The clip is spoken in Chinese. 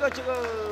个这个。